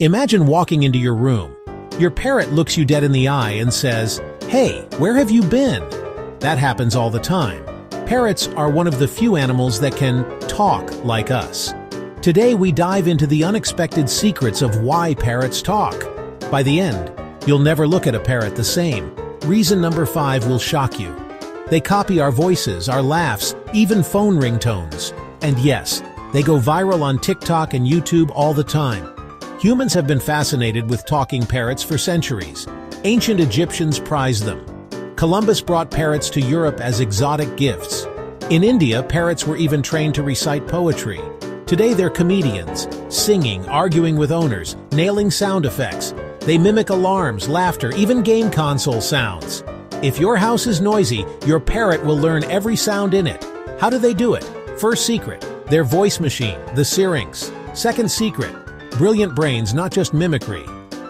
Imagine walking into your room. Your parrot looks you dead in the eye and says, Hey, where have you been? That happens all the time. Parrots are one of the few animals that can talk like us. Today we dive into the unexpected secrets of why parrots talk. By the end, you'll never look at a parrot the same. Reason number five will shock you. They copy our voices, our laughs, even phone ringtones. And yes, they go viral on TikTok and YouTube all the time. Humans have been fascinated with talking parrots for centuries. Ancient Egyptians prized them. Columbus brought parrots to Europe as exotic gifts. In India, parrots were even trained to recite poetry. Today they're comedians, singing, arguing with owners, nailing sound effects. They mimic alarms, laughter, even game console sounds. If your house is noisy, your parrot will learn every sound in it. How do they do it? First secret, their voice machine, the Syrinx. Second secret, Brilliant brains, not just mimicry.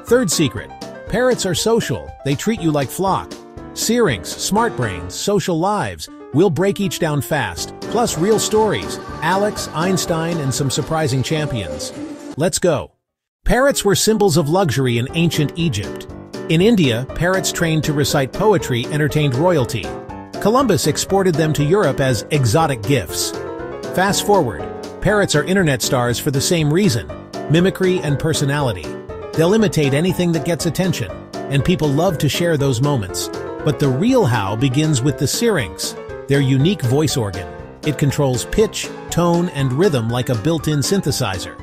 Third secret, parrots are social. They treat you like flock. Syrinx, smart brains, social lives. We'll break each down fast, plus real stories. Alex, Einstein, and some surprising champions. Let's go. Parrots were symbols of luxury in ancient Egypt. In India, parrots trained to recite poetry entertained royalty. Columbus exported them to Europe as exotic gifts. Fast forward, parrots are internet stars for the same reason mimicry, and personality. They'll imitate anything that gets attention, and people love to share those moments. But the real how begins with the syrinx, their unique voice organ. It controls pitch, tone, and rhythm like a built-in synthesizer.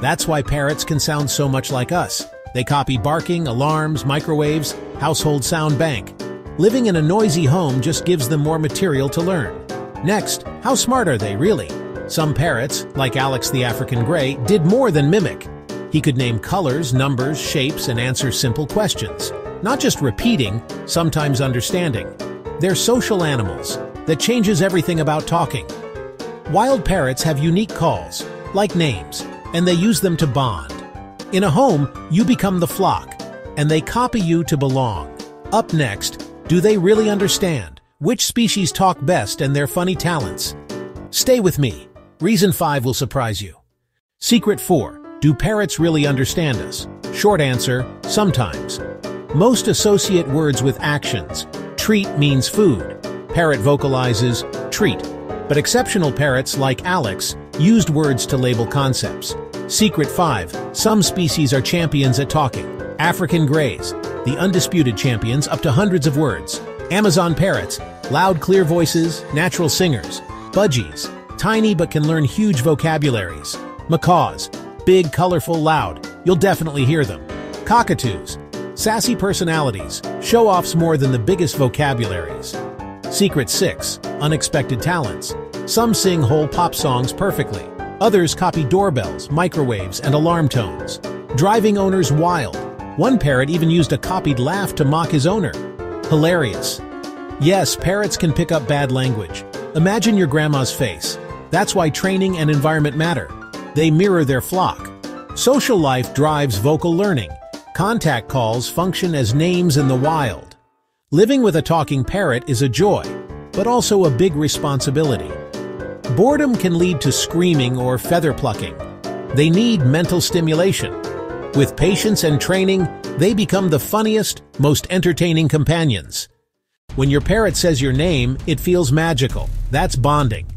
That's why parrots can sound so much like us. They copy barking, alarms, microwaves, household sound bank. Living in a noisy home just gives them more material to learn. Next, how smart are they really? Some parrots, like Alex the African Grey, did more than mimic. He could name colors, numbers, shapes, and answer simple questions. Not just repeating, sometimes understanding. They're social animals. That changes everything about talking. Wild parrots have unique calls, like names, and they use them to bond. In a home, you become the flock, and they copy you to belong. Up next, do they really understand? Which species talk best and their funny talents? Stay with me. Reason 5 will surprise you. Secret 4. Do parrots really understand us? Short answer, sometimes. Most associate words with actions. Treat means food. Parrot vocalizes treat. But exceptional parrots, like Alex, used words to label concepts. Secret 5. Some species are champions at talking. African greys, the undisputed champions up to hundreds of words. Amazon parrots, loud clear voices, natural singers. Budgies, tiny but can learn huge vocabularies. Macaws, big, colorful, loud. You'll definitely hear them. Cockatoos, sassy personalities, show-offs more than the biggest vocabularies. Secret 6, unexpected talents. Some sing whole pop songs perfectly. Others copy doorbells, microwaves, and alarm tones. Driving owners wild. One parrot even used a copied laugh to mock his owner. Hilarious. Yes, parrots can pick up bad language. Imagine your grandma's face. That's why training and environment matter. They mirror their flock. Social life drives vocal learning. Contact calls function as names in the wild. Living with a talking parrot is a joy, but also a big responsibility. Boredom can lead to screaming or feather plucking. They need mental stimulation. With patience and training, they become the funniest, most entertaining companions. When your parrot says your name, it feels magical. That's bonding.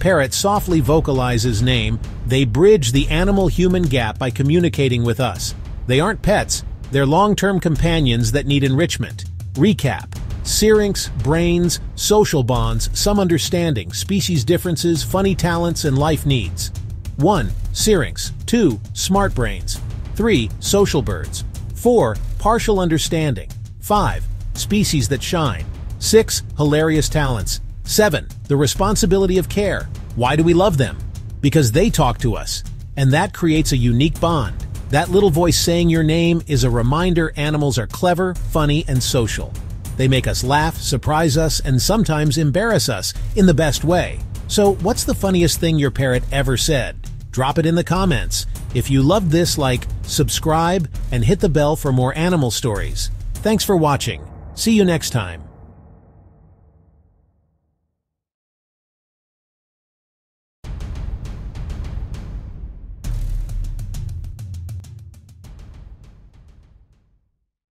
Parrot softly vocalizes name, they bridge the animal-human gap by communicating with us. They aren't pets, they're long-term companions that need enrichment. Recap. Syrinx, brains, social bonds, some understanding, species differences, funny talents, and life needs. 1. Syrinx. 2. Smart brains. 3. Social birds. 4. Partial understanding. 5. Species that shine. 6. Hilarious talents. 7. The responsibility of care. Why do we love them? Because they talk to us, and that creates a unique bond. That little voice saying your name is a reminder animals are clever, funny, and social. They make us laugh, surprise us, and sometimes embarrass us in the best way. So what's the funniest thing your parrot ever said? Drop it in the comments. If you loved this, like, subscribe, and hit the bell for more animal stories. Thanks for watching. See you next time.